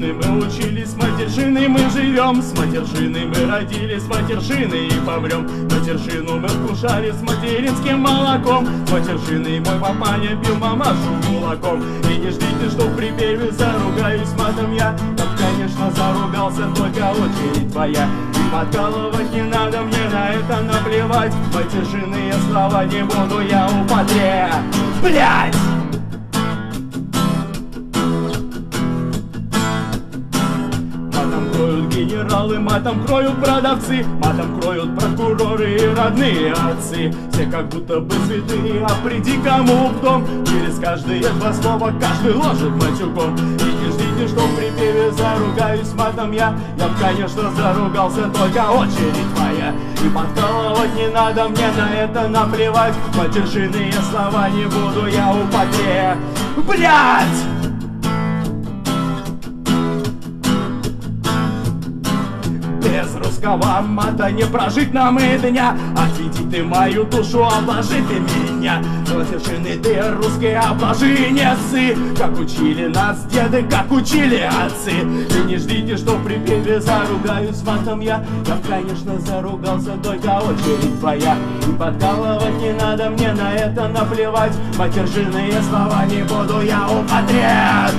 школе мы учились, с матершиной мы живем, с матершиной мы родились, с матершиной и помрем. Матершину мы вкушали с материнским молоком, с матершиной мой папаня бил мамашу кулаком. И не ждите, что в припеве заругаюсь матом я, там, конечно, заругался, только очередь твоя. И подкалывать не надо, мне на это наплевать, матершинные слова не буду я употреблять. Матом генералы, матом кроют продавцы, матом кроют прокуроры и родные отцы. Все как будто бы святые, а приди кому в дом, через каждые два слова каждый ложит матюком. И не ждите, что в припеве заругаюсь матом я, я б, конечно, заругался, только очередь моя. И подкалывать не надо, мне на это наплевать, матершинные слова не буду я употреблять. Без русского мата не прожить нам и дня. Отведи ты мою душу, обложи ты меня. Матершины ты русские, обложи не Как учили нас деды, как учили отцы. И не ждите, что в припеве заругаюсь матом я. Я, конечно, заругался, только очередь твоя. И подкалывать не надо, мне на это наплевать. Матершинные слова не буду я употреблять